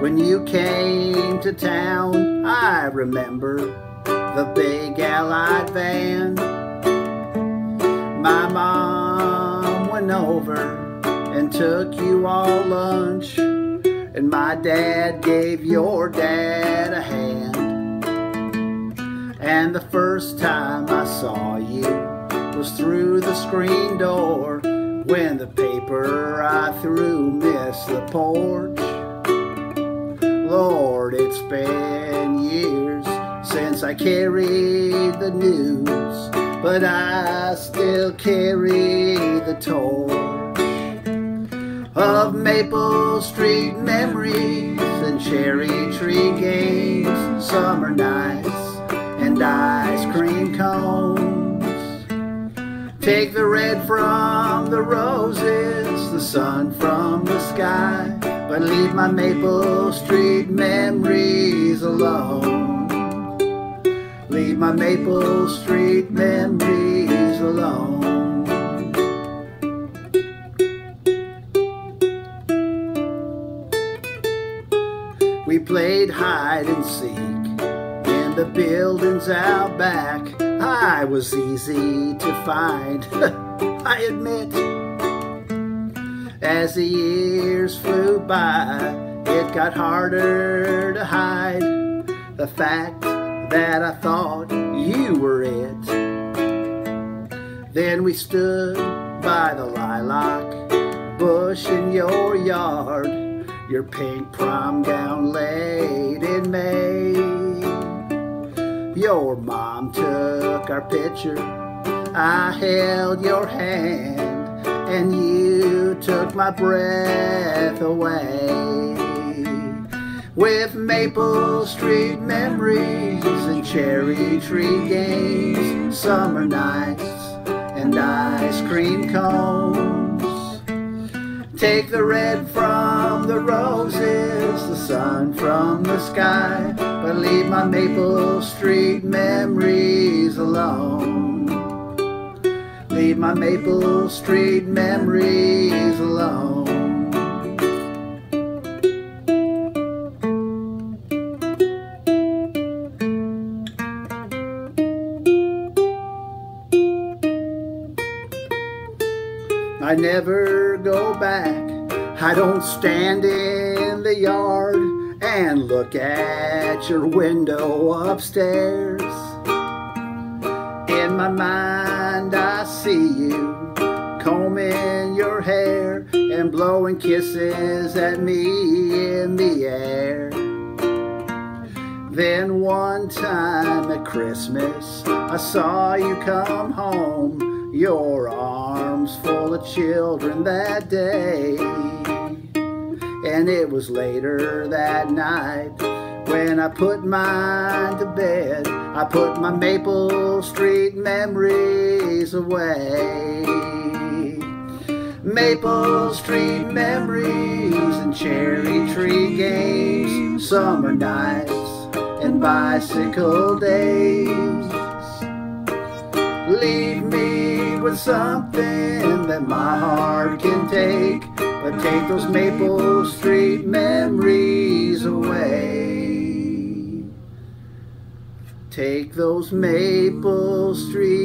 When you came to town, I remember the big Allied van. My mom went over and took you all lunch, and my dad gave your dad a hand. And the first time I saw you was through the screen door when the paper I threw missed the porch. Lord, it's been years since I carried the news, but I still carry the torch of Maple Street memories and cherry tree games, summer nights and ice cream cones. Take the red from the roses, the sun from the sky, but leave my Maple Street memories alone. Leave my Maple Street memories alone. We played hide and seek in the buildings out back. I was easy to find, I admit. As the years flew by, it got harder to hide the fact that I thought you were it. Then we stood by the lilac bush in your yard, your pink prom gown laid in May. Your mom took our picture, I held your hand, and you took my breath away. With Maple Street memories and cherry tree games, summer nights and ice cream cones. Take the red from the roses, the sun from the sky, but leave my Maple Street memories alone. Leave my Maple Street memories alone. I never go back. I don't stand in the yard and look at your window upstairs. In my mind, I see you combing your hair and blowing kisses at me in the air. Then one time at Christmas, I saw you come home, your arms full of children that day. And it was later that night when I put mine to bed, I put my Maple Street memories away. Maple Street memories and cherry tree games, summer nights and bicycle days. Something that my heart can take, but take those Maple Street memories away. Take those Maple Street